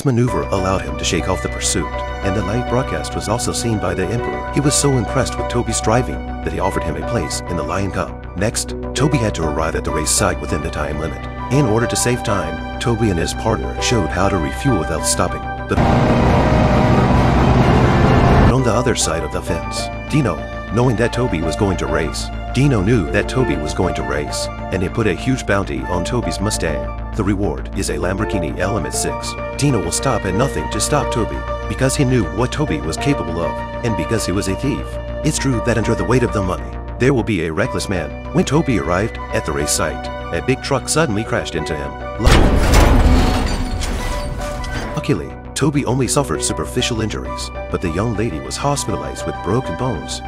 This maneuver allowed him to shake off the pursuit, and the live broadcast was also seen by the Emperor. He was so impressed with Toby's driving that he offered him a place in the Lion Cup. Next, Toby had to arrive at the race site within the time limit. In order to save time, Toby and his partner showed how to refuel without stopping. But on the other side of the fence, Dino, knowing that Toby was going to race, Dino knew that Toby was going to race, and he put a huge bounty on Toby's Mustang. The reward is a Lamborghini Element 6. Dino will stop at nothing to stop Toby, because he knew what Toby was capable of, and because he was a thief. It's true that under the weight of the money, there will be a reckless man. When Toby arrived at the race site, a big truck suddenly crashed into him. Luckily, Toby only suffered superficial injuries, but the young lady was hospitalized with broken bones